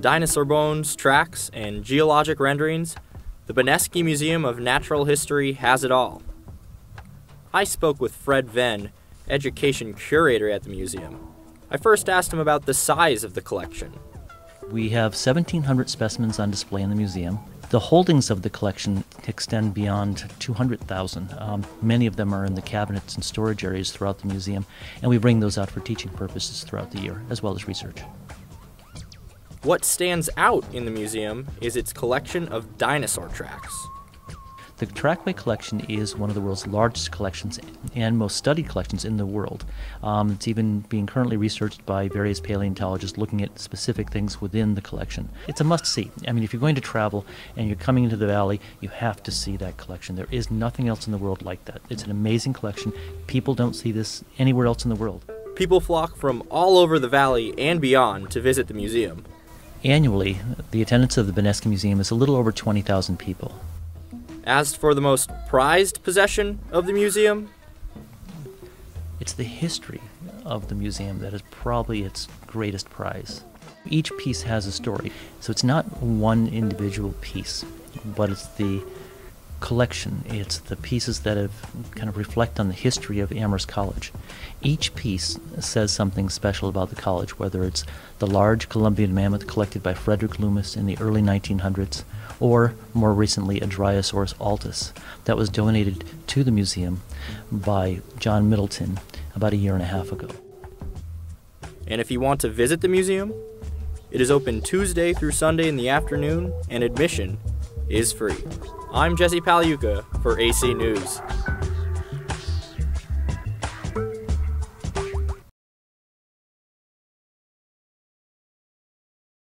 dinosaur bones, tracks, and geologic renderings, the Beneski Museum of Natural History has it all. I spoke with Fred Venn, education curator at the museum. I first asked him about the size of the collection. We have 1,700 specimens on display in the museum. The holdings of the collection extend beyond 200,000. Um, many of them are in the cabinets and storage areas throughout the museum, and we bring those out for teaching purposes throughout the year, as well as research. What stands out in the museum is its collection of dinosaur tracks. The Trackway collection is one of the world's largest collections and most studied collections in the world. Um, it's even being currently researched by various paleontologists looking at specific things within the collection. It's a must see. I mean, if you're going to travel and you're coming into the valley, you have to see that collection. There is nothing else in the world like that. It's an amazing collection. People don't see this anywhere else in the world. People flock from all over the valley and beyond to visit the museum. Annually, the attendance of the Beneski Museum is a little over 20,000 people. As for the most prized possession of the museum, it's the history of the museum that is probably its greatest prize. Each piece has a story, so it's not one individual piece, but it's the collection. It's the pieces that have kind of reflect on the history of Amherst College. Each piece says something special about the college, whether it's the large Columbian mammoth collected by Frederick Loomis in the early 1900s, or more recently a Dryosaurus altus that was donated to the museum by John Middleton about a year and a half ago. And if you want to visit the museum, it is open Tuesday through Sunday in the afternoon, and admission is free. I'm Jesse Pagliuca for AC News.